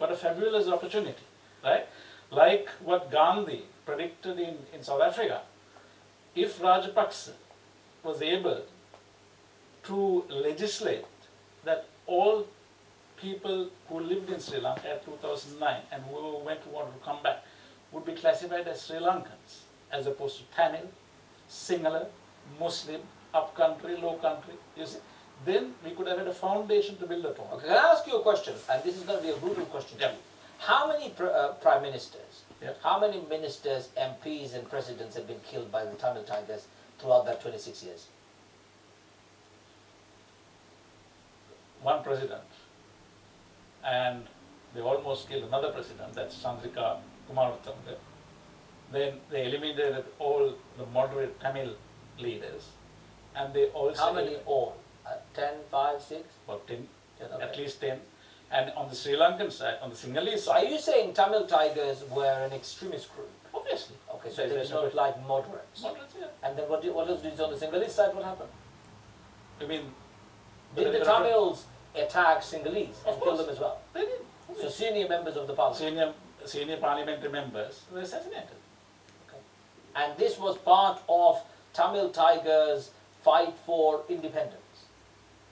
What a fabulous opportunity, right? Like what Gandhi predicted in, in South Africa. If Rajapaksa was able to legislate that all people who lived in Sri Lanka at 2009 and who went to want to come back would be classified as Sri Lankans as opposed to Tamil, Sinhala, Muslim, upcountry, low country, you see, then we could have had a foundation to build upon. Okay, can I ask you a question? And this is going to be a brutal question to Yeah. you. How many pr- uh, prime ministers, Yeah. how many ministers, MPs, and presidents have been killed by the Tamil Tigers throughout that 26 years? one president and they almost killed another president, that's Chandrika Kumaratunga. Then they eliminated all the moderate Tamil leaders and they also. How many all? Uh, 10, 5, 6? About 10, Ten, at least 10. And on the Sri Lankan side, on the Sinhalese So are you saying Tamil Tigers were an extremist group? obviously. Okay, so they did not like moderates. Moderates, yeah. And then what, do, what else did you on the Sinhalese side? What happened? I mean, Did the Tamils attack Sinhalese and kill them as well? they did. So senior members of the parliament. Senior, senior parliamentary members were assassinated. Okay. And this was part of Tamil Tigers' fight for independence.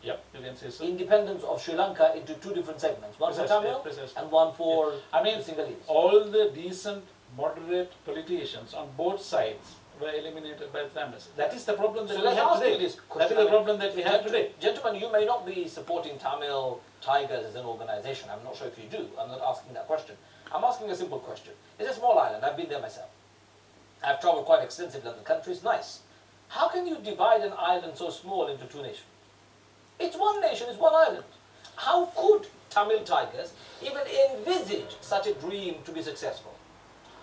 Yep, you can say so. Independence of Sri Lanka into two different segments, one for Precisely, Tamil precisely. and one for I mean, Sinhalese. all the decent, moderate politicians on both sides were eliminated by the Tamils. That is the problem that So we let's have ask you today. this That is question. the I mean, problem that we have today. Gentlemen, you may not be supporting Tamil Tigers as an organization. I'm not sure if you do. I'm not asking that question. I'm asking a simple question. It's a small island. I've been there myself. I've traveled quite extensively in the country. It's nice. How can you divide an island so small into two nations? It's one nation, it's one island. How could Tamil Tigers even envisage such a dream to be successful?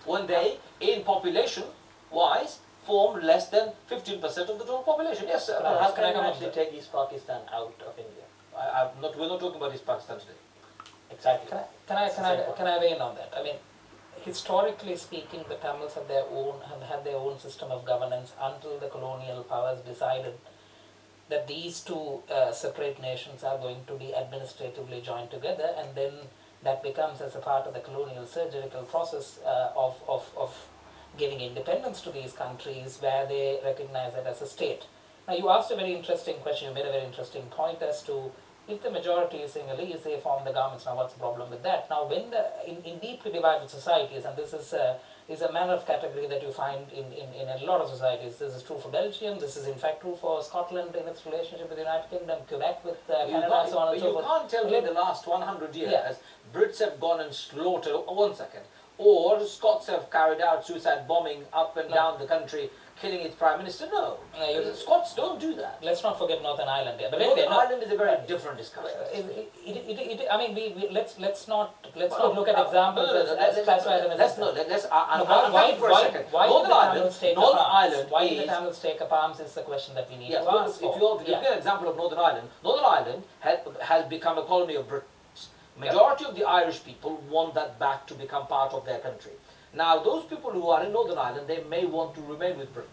When they, in population wise, form less than 15% of the total population. Yes, sir. How How can I come actually take East Pakistan out of India? I, I'm not, we're not talking about East Pakistan today. Exactly. Can I, can I, can I, can I weigh in on that? I mean, historically speaking, the Tamils have their own, have had their own system of governance until the colonial powers decided that these two uh, separate nations are going to be administratively joined together, and then that becomes as a part of the colonial surgical process uh, of, of, of giving independence to these countries where they recognize it as a state. Now, you asked a very interesting question, you made a very interesting point as to if the majority is Sinhalese, they form the governments. Now, what's the problem with that? Now, when the in, in deeply divided societies, and this is a, is a manner of category that you find in, in, in a lot of societies. This is true for Belgium. This is in fact true for Scotland in its relationship with the United Kingdom, Quebec with uh, You Canada, can't, so on and so you forth. can't tell me the last 100 years Yeah. Brits have gone and slaughtered, oh, one second, or Scots have carried out suicide bombing up and No. down the country, killing its prime minister. No, No, The uh, Scots don't do that. Let's not forget Northern Ireland here. But Northern anyway, no, Ireland is a very Right. different discussion. it, it, it, I mean, we, we, let's let's not let's Well, not look at uh, examples no, no, as, no, classify them as Let's no, let- let's. I'm, No, uh, why, why, for why, a second. why Northern Ireland, take Northern up arms? Ireland Why did is the Tamils take up arms is the question that we need Yes, to well, ask if for. you Yeah. give an example of Northern Ireland, Northern Ireland has, has become a colony of Britain. Majority of the Irish people want that back to become part of their country. Now, those people who are in Northern Ireland, they may want to remain with Britain.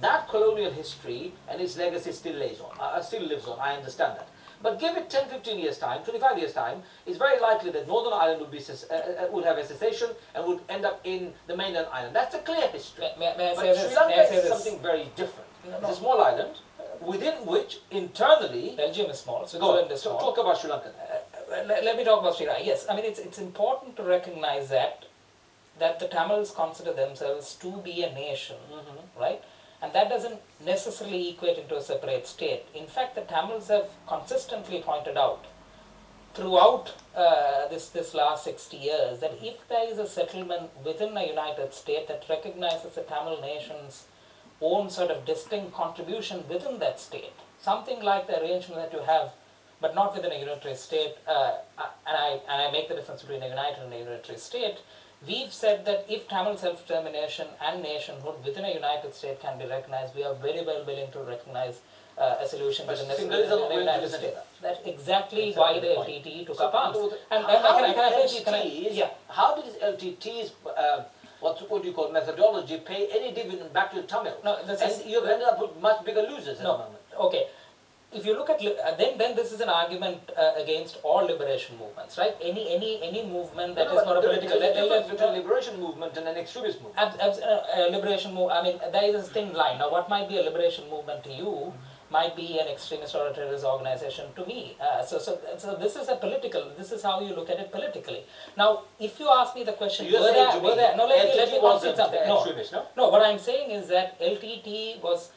That colonial history and its legacy still lays on, uh, still lives on. I understand that. But give it 10, 15 years time, 25 years time, it's very likely that Northern Ireland would be uh, uh, would have a cessation and would end up in the mainland island. That's a clear history. May, may, may But Sri? Lanka is this? something very different. No, It's no. a small island within which internally. Belgium is small, So Go on, is so small. talk about Sri Lanka. Uh, let, let me talk about Sri Lanka. Yes, I mean it's it's important to recognize that that the Tamils consider themselves to be a nation, right? And that doesn't necessarily equate into a separate state. In fact, the Tamils have consistently pointed out throughout uh, this this last 60 years that if there is a settlement within a united state that recognizes the Tamil nation's own sort of distinct contribution within that state, something like the arrangement that you have, but not within a unitary state, uh, and I and I make the difference between a united and a unitary state. We've said that if Tamil self-determination and nationhood within a united state can be recognized, we are very well willing to recognize uh, a solution But within a, Sinhalese within not a united state. that. That's exactly, Exactly why the. LTTE took So, up arms. And, how, how can can I finish? Can I, LTTs, yeah. how did LTT's, uh, what, what do you call methodology, pay any dividend back to Tamil? No, and is- you've ended up with much bigger losers at No. the moment. Okay. If you look at uh, then then this is an argument uh, against all liberation movements, right? Any any any movement that No, is not a political. There's a difference between liberation movement and an extremist movement. Ab- uh, uh, liberation move. I mean, there is a thin line. Now, what might be a liberation movement to you might be an extremist or a terrorist organization to me. Uh, so, so, so this is a political. This is how you look at it politically. Now, if you ask me the question, were there, were there, no, let me let me something. No, no? no. What I'm saying is that LTT was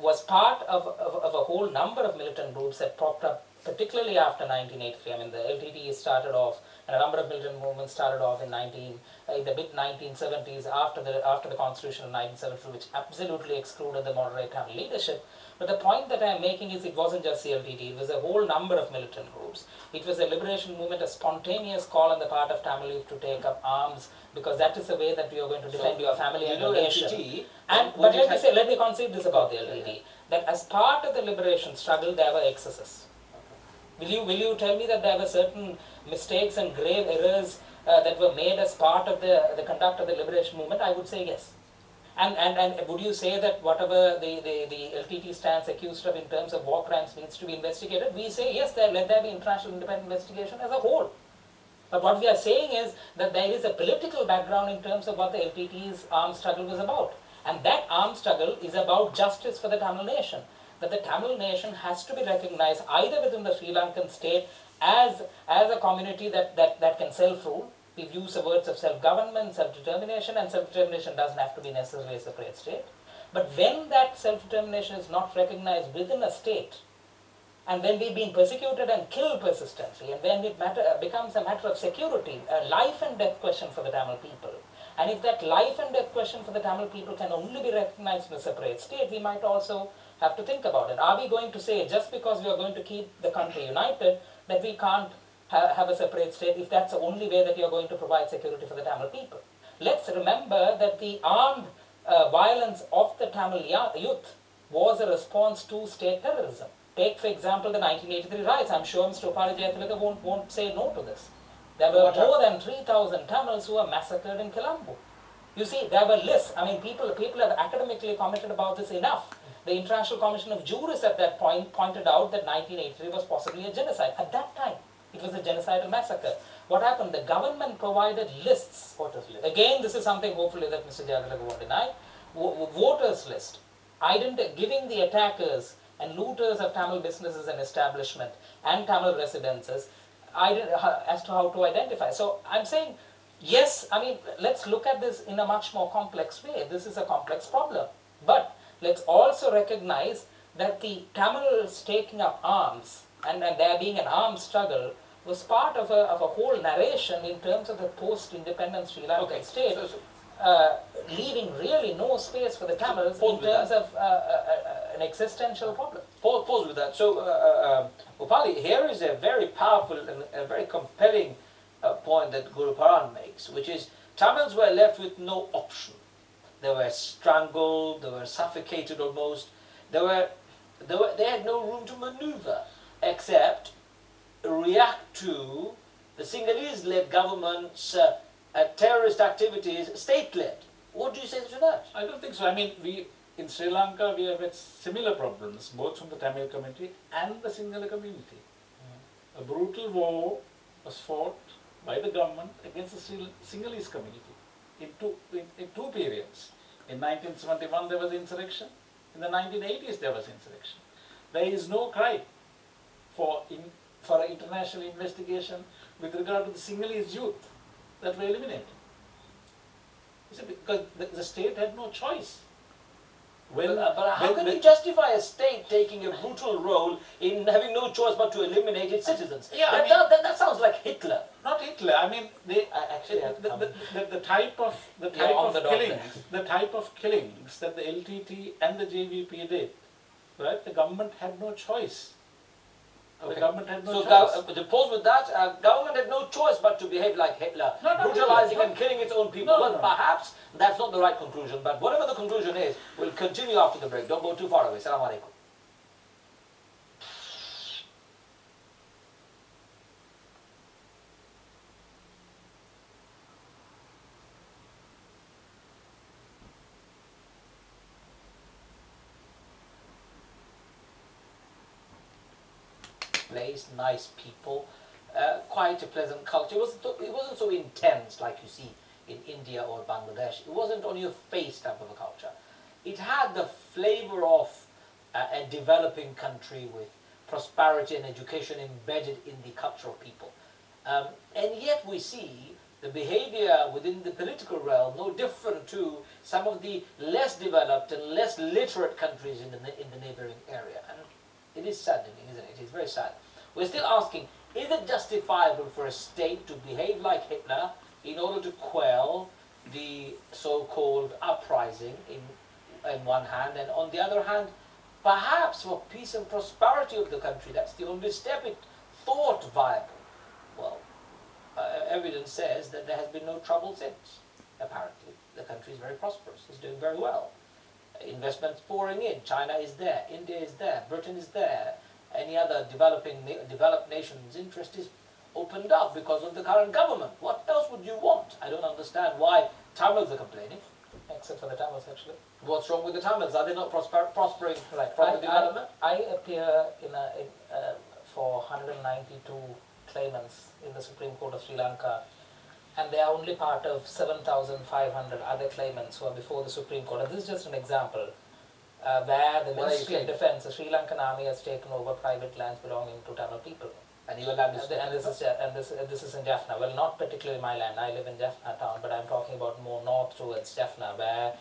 was part of, of, of a whole number of militant groups that popped up, particularly after 1983. I mean, the LTT started off, and a number of militant movements started off in 19 uh, in the mid 1970s after the after the Constitution of 1973, which absolutely excluded the moderate Tamil leadership. But the point that I'm making is it wasn't just the LTT, it was a whole number of militant groups. It was a liberation movement, a spontaneous call on the part of Tamil youth to take up arms because that is the way that you are going to defend So, your family and your nation. LTT, And but let me say, let me concede this about the LTT that as part of the liberation struggle, there were excesses. Will you will you tell me that there were certain mistakes and grave errors uh, that were made as part of the the conduct of the liberation movement? I would say yes. And, and, and would you say that whatever the, the, the LTT stands accused of in terms of war crimes needs to be investigated? We say yes, there, let there be international independent investigation as a whole. But what we are saying is that there is a political background in terms of what the LTT's armed struggle was about. And that armed struggle is about justice for the Tamil nation. That the Tamil nation has to be recognized either within the Sri Lankan state as, as a community that, that, that can self rule. We've used the words of self government, self determination, and self determination doesn't have to be necessarily a separate state. But when that self determination is not recognized within a state, and when we've been persecuted and killed persistently, and when it matter, uh, becomes a matter of security, a life and death question for the Tamil people, and if that life and death question for the Tamil people can only be recognized in a separate state, we might also have to think about it. Are we going to say just because we are going to keep the country united that we can't ha- have a separate state if that's the only way that you're going to provide security for the Tamil people? Let's remember that the armed uh, violence of the Tamil ya- youth was a response to state terrorism. Take, for example, the 1983 riots. I'm sure Mr. Upali won't, won't say no to this. There were more than 3,000 Tamils who were massacred in Colombo. You see, there were lists. I mean, people, people have academically commented about this enough. The International Commission of Jurists at that point pointed out that 1983 was possibly a genocide. At that time, it was a genocidal massacre. What happened? The government provided lists. Voters list. Again, this is something hopefully that Mr. Jayatilaka won't deny. Wo- voters list, identi- giving the attackers and looters of Tamil businesses and establishment and Tamil residences ident- uh, as to how to identify. So I'm saying, yes, I mean, let's look at this in a much more complex way. This is a complex problem. But let's also recognize that the Tamils taking up arms and, and there being an armed struggle was part of a, of a whole narration in terms of the post-independence Sri Lankan Okay, state, so- so- uh, leaving really no space for the Tamils pause in terms that. of uh, uh, uh, an existential problem. Pause, pause with that. So, uh, uh, Upali, here is a very powerful and a very compelling uh, point that Guruparan makes, which is Tamils were left with no option. They were strangled, they were suffocated almost. They were, they were, they had no room to maneuver except react to the Sinhalese-led government's uh, uh, terrorist activities, state-led. What do you say to that? I don't think so. I mean, we in Sri Lanka we have had similar problems, both from the Tamil community and the Sinhala community. A brutal war was fought by the government against the Sinhalese community in two, in, in two periods. In 1971 there was insurrection. In the 1980s there was insurrection. There is no cry for in, for international investigation with regard to the Sinhalese youth that were eliminated. Because the, the state had no choice. When, But, uh, but how when- can when- you justify a state taking a brutal role in having no choice but to eliminate its citizens? Yeah, I that, mean- that, that, that sounds like Hitler. Not Hitler. I mean, they, I actually the, the, the, the type of the type on of the killings, the type of killings that the LTT and the JVP did, right? The government had no choice. The government had no so, choice. gov- uh, to pause with that, uh, government had no choice but to behave like Hitler, No, not brutalizing no. and killing its own people. No, well, no, no. perhaps that's not the right conclusion, but whatever the conclusion is, we'll continue after the break. Don't go too far away. Salam alaikum. Nice people, uh, quite a pleasant culture. It wasn't, it wasn't so intense like you see in India or Bangladesh. It wasn't on your face type of a culture. It had the flavor of uh, a developing country with prosperity and education embedded in the culture of people. Um, and yet we see the behavior within the political realm no different to some of the less developed and less literate countries in the, in the neighboring area. And it is saddening, isn't it? It is very sad. We're still asking, is it justifiable for a state to behave like Hitler in order to quell the so-called uprising in, in one hand, and on the other hand, perhaps for peace and prosperity of the country, that's the only step it thought viable. Well, uh, evidence says that there has been no trouble since. Apparently, the country is very prosperous. It's doing very well. Investments pouring in. China is there. India is there. Britain is there. Any other developing na- developed nation's interest is opened up because of the current government. What else would you want? I don't understand why Tamils are complaining. Except for the Tamils, actually. What's wrong with the Tamils? Are they not prosper- prospering Right. from I, the development? I, I appear in a, in, uh, for 192 claimants in the Supreme Court of Sri Lanka, and they are only part of 7,500 other claimants who are before the Supreme Court. And this is just an example uh, where the are Ministry of? Defense, the Sri Lankan army, has taken over private lands belonging to Tamil people. And your land And, the- and this is Ja- and this this is in Jaffna. Well, not particularly my land. I live in Jaffna town, but I'm talking about more north towards Jaffna, where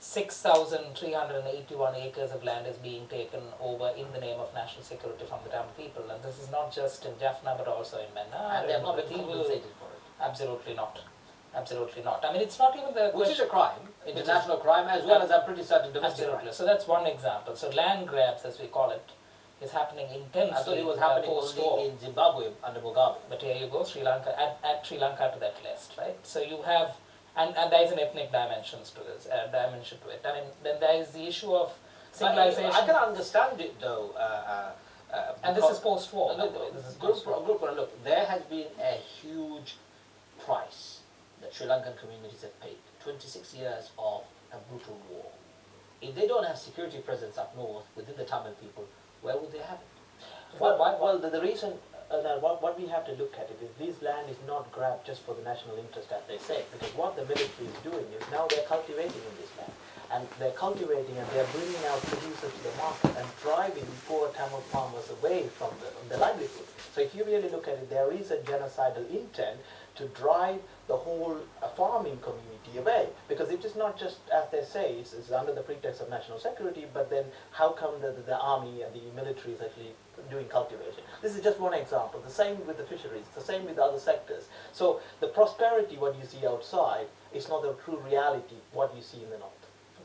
6,381 acres of land is being taken over in the name of national security from the Tamil people. And this is not just in Jaffna, but also in Mannar. and they have not been compensated for it. Absolutely not. Absolutely not. I mean, it's not even the Which is a crime, international crime, as well as I'm pretty certain domestic Absolutely. crime. So that's one example. So land grabs, as we call it, is happening intensely. I thought it was uh, happening only in Zimbabwe under Mugabe. But here you go, Sri Lanka, add, add Sri Lanka to that list, right? So you have, and, and there is an ethnic dimensions to this, uh, dimension to it. I mean, then there is the issue of civilization, I can understand it though. Uh, uh, uh, and this is post-war. Look, the this is post-war. group, look, there has been a huge price that Sri Lankan communities have paid. 26 years of a brutal war. If they don't have security presence up north within the Tamil people, where would they have it? Well, well the, the reason uh, that what, what we have to look at it is this land is not grabbed just for the national interest as they say because what the military is doing is now they're cultivating in this land and they're cultivating and they're bringing out producers to the market and driving poor Tamil farmers away from the, from their livelihood. So if you really look at it, there is a genocidal intent to drive the whole uh, farming community away because it is not just as they say it's, it's under the pretext of national security but then how come the, the, the army and the military is actually doing cultivation this is just one example the same with the fisheries the same with the other sectors so the prosperity what you see outside is not the true reality what you see in the north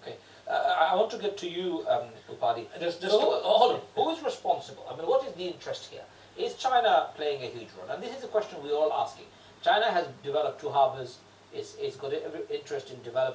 Okay. Uh, I I want to get to you, um, Upali. Just- just so who, to- hold on. Who is responsible? I mean, what is the interest here? Is China playing a huge role? And this is a question we're all asking. China has developed two harbors. It's, it's got every interest in develop,